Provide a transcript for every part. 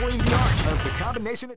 marveling the art of the combination. of...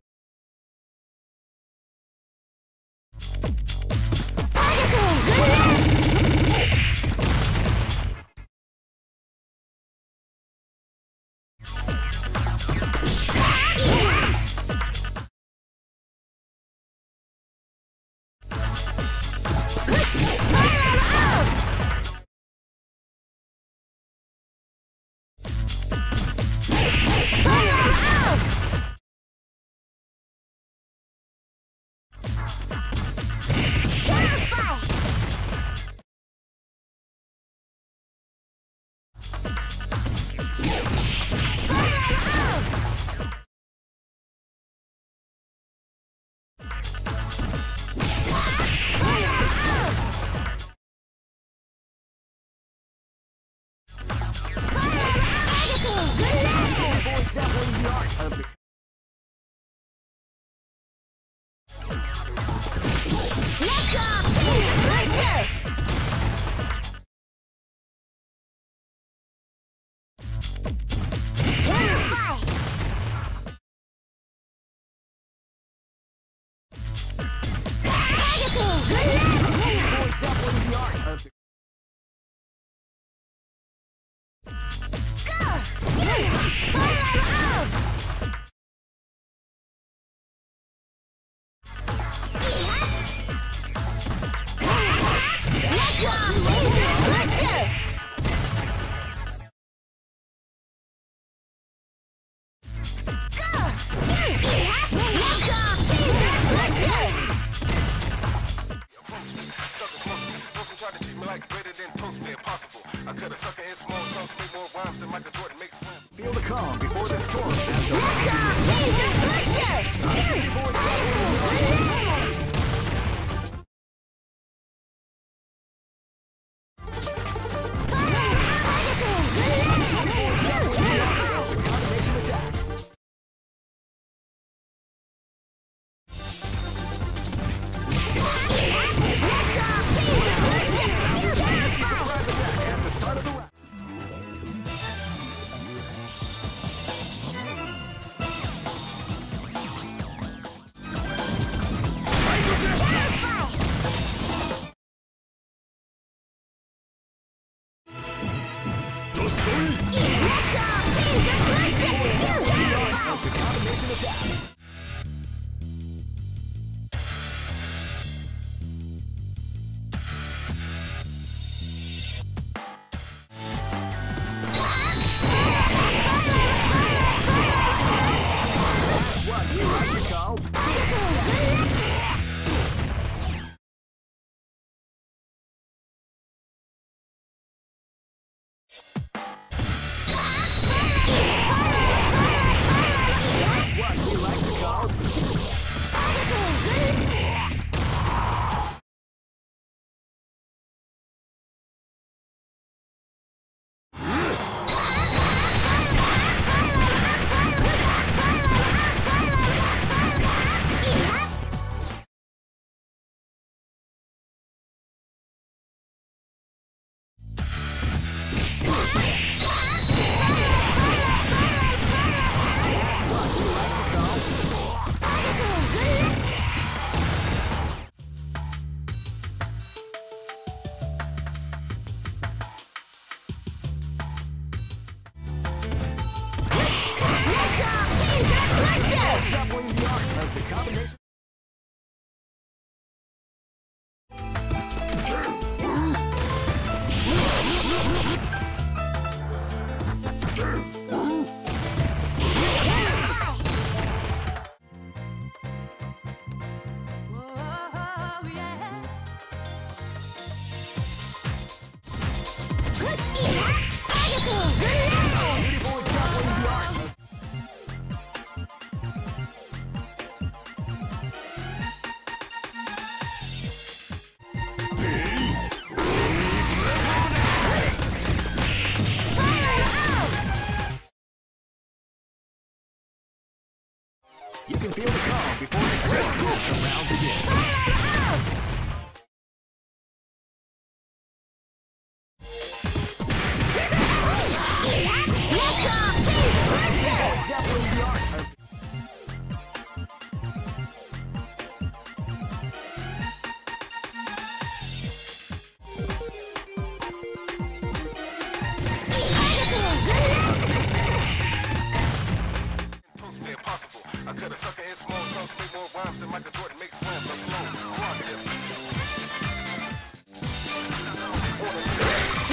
like greater than toast, be impossible. I cut a sucker in small chunks, make more rhymes than Michael Jordan makes calm before the storm. Has to what what arc the combination You can feel the calm before the storm round begins.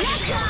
Let's go!